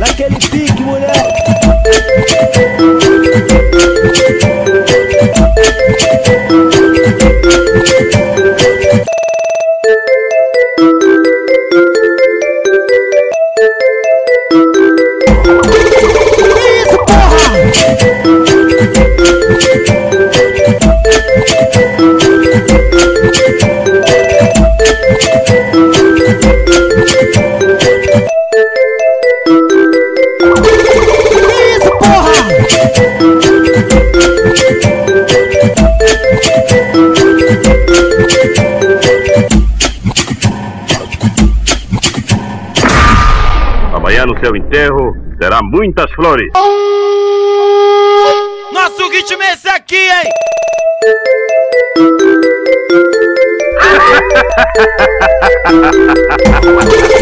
naquele pique, moleque. Amanhã no seu enterro terá muitas flores. Nosso ritmo é esse aqui, hein?